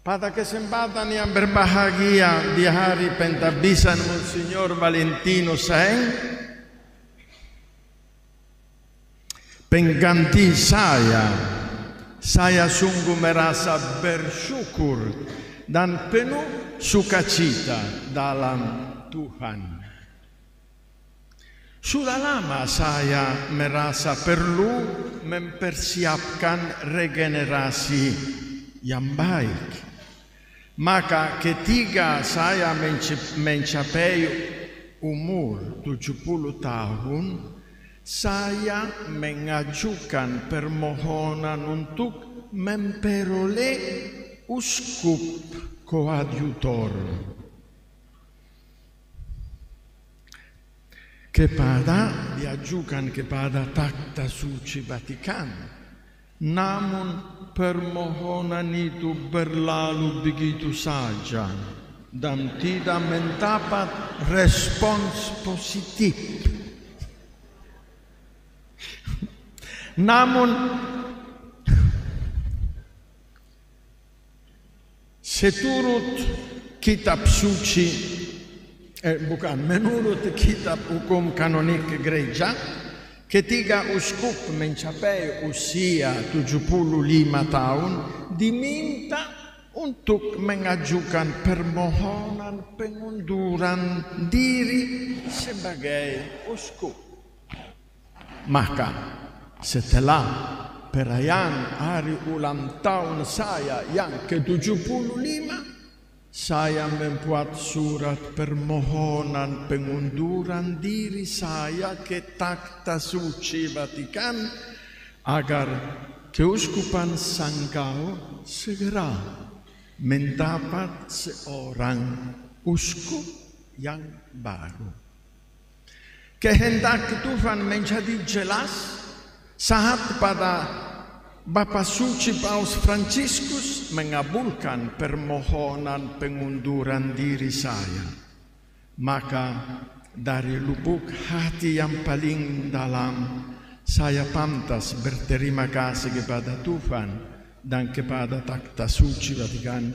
Pada kesempatan yang berbahagia di hari pentabisan Monsignor Valentino Saeng, pengganti saya, saya sungguh merasa bersyukur dan penuh sukacita dalam Tuhan. Sudah lama saya merasa perlu mempersiapkan regenerasi yang baik. Maka ketika saya mencapai umur 70 tahun, saya mengajukan permohonan untuk memperoleh uskup koadjutor kepada diajukan kepada Takhta Suci Vatikan. Namun permohonan itu berlalu begitu saja dan tidak mendapat respons positif. Namun seturut kitab suci eh, bukan menurut kitab hukum kanonik gereja Ketika uskup mencapai usia 75 tahun, diminta untuk mengajukan permohonan pengunduran diri sebagai uskup. Maka setelah perayaan hari ulang tahun saya yang ke-75, saya membuat surat permohonan pengunduran diri saya ke Takhta Suci Vatikan agar Keuskupan Sanggau segera mendapat seorang uskup yang baru. Kehendak Tuhan menjadi jelas saat pada Bapak Suci Paus Franciscus mengabulkan permohonan pengunduran diri saya. Maka dari lubuk hati yang paling dalam, saya pantas berterima kasih kepada Tuhan dan kepada Takhta Suci Vatikan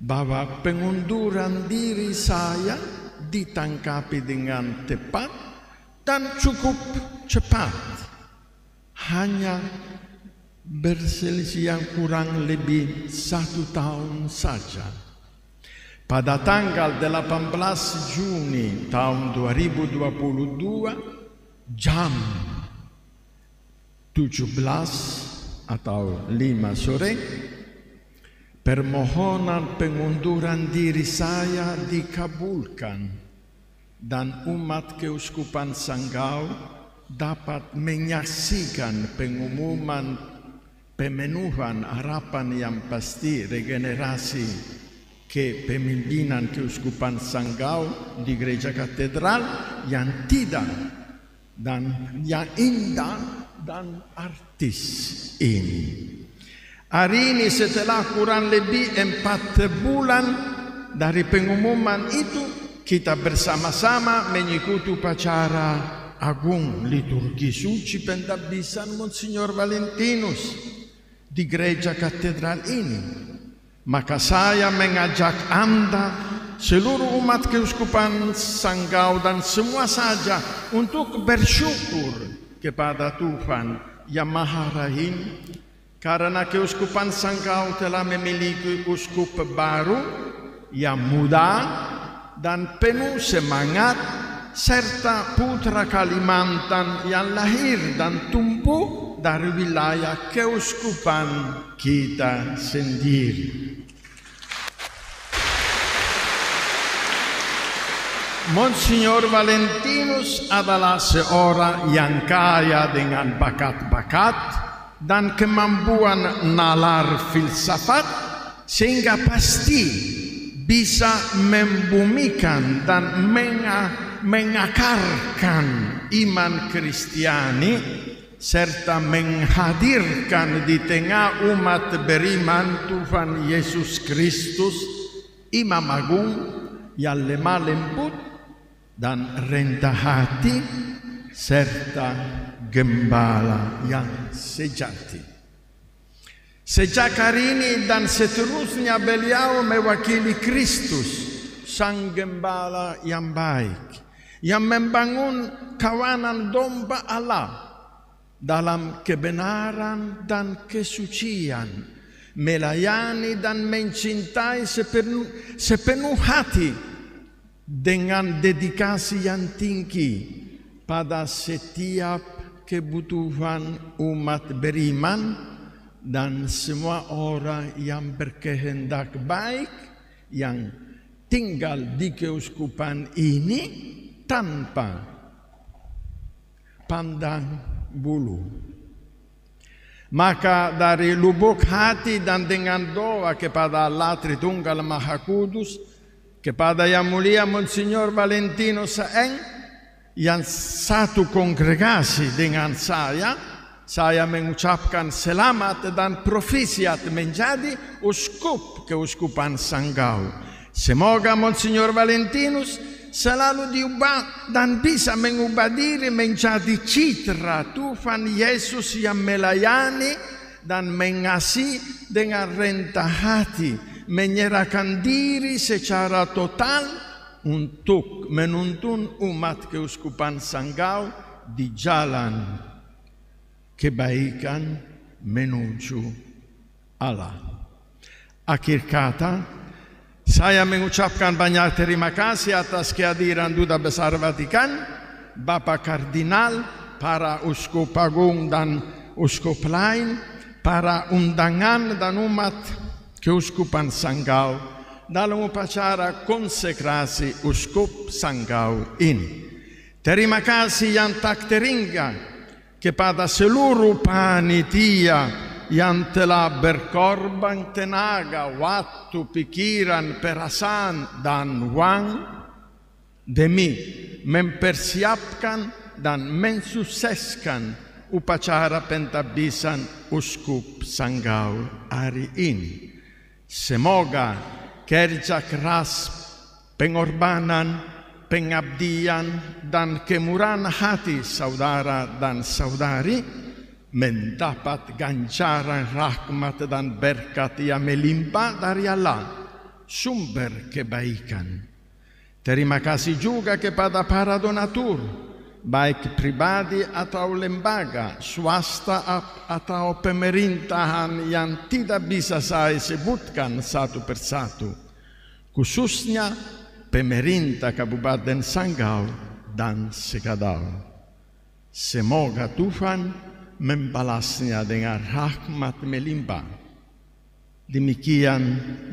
bahwa pengunduran diri saya ditangkapi dengan tepat dan cukup cepat. Hanya berselisih yang kurang lebih satu tahun saja. Pada tanggal 18 Juni tahun 2022 jam 17 atau 5 sore permohonan pengunduran diri saya dikabulkan dan umat keuskupan Sanggau dapat menyaksikan pengumuman pemenuhan harapan yang pasti regenerasi kepemimpinan keuskupan Sanggau di gereja katedral yang tidak dan yang indah dan artis ini. Hari ini setelah kurang lebih empat bulan dari pengumuman itu kita bersama-sama mengikuti upacara agung liturgi suci pentabisan Monsignor Valentinus di gereja katedral ini. Maka saya mengajak Anda, seluruh umat keuskupan Sanggau dan semua saja untuk bersyukur kepada Tuhan yang Maha Rahim karena keuskupan Sanggau telah memiliki uskup baru yang muda dan penuh semangat serta putra Kalimantan yang lahir dan tumbuh dari wilayah keuskupan kita sendiri. Monsignor Valentinus adalah seorang yang kaya dengan bakat-bakat dan kemampuan nalar filsafat sehingga pasti bisa membumikan dan mengakarkan iman Kristiani serta menghadirkan di tengah umat beriman Tuhan Yesus Kristus Imam Agung yang lembut dan rendah hati serta gembala yang sejati. Sejak hari ini dan seterusnya beliau mewakili Kristus, Sang Gembala yang baik, yang membangun kawanan domba Allah dalam kebenaran dan kesucian, melayani dan mencintai sepenuh, sepenuh hati dengan dedikasi yang tinggi pada setiap kebutuhan umat beriman dan semua orang yang berkehendak baik yang tinggal di keuskupan ini tanpa pandang bulu. Maka dari lubuk hati dan dengan doa kepada Allah Tritunggal Maha Kudus, kepada Yang Mulia Monsignor Valentino Saeng, yang satu kongregasi dengan saya, saya mengucapkan selamat dan profisiat menjadi uskup keuskupan Sanggau. Semoga Monsignor Valentinus selalu diubah dan bisa mengubah diri menjadi citra Tuhan Yesus yang melayani dan mengasihi dengan rentah hati, menyerahkan diri secara total untuk menuntun umat keuskupan Sanggau di jalan kebaikan menuju Allah. Akhir kata, saya mengucapkan banyak terima kasih atas kehadiran Duta Besar Vatikan, Bapak Kardinal, para uskup agung dan uskup lain, para undangan dan umat keuskupan Sanggau dalam upacara konsekrasi uskup Sanggau ini. Terima kasih yang tak teringgang kepada seluruh panitia yang telah berkorban tenaga, waktu, pikiran, perasaan, dan uang demi mempersiapkan dan mensukseskan upacara pentabisan Uskup Sanggau hari ini. Semoga kerja keras pengorbanan pengabdian dan kemurahan hati saudara dan saudari mendapat ganjaran rahmat dan berkat yang melimpah dari Allah, sumber kebaikan. Terima kasih juga kepada para donatur, baik pribadi atau lembaga, swasta atau pemerintahan yang tidak bisa saya sebutkan satu persatu. Khususnya pemerintah Kabupaten Sanggau dan Sekadau. Semoga Tuhan membalasnya dengan rahmat melimpah. Demikian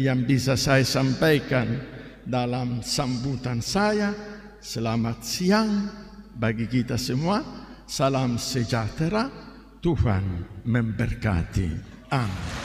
yang bisa saya sampaikan dalam sambutan saya. Selamat siang bagi kita semua. Salam sejahtera. Tuhan memberkati. Amin.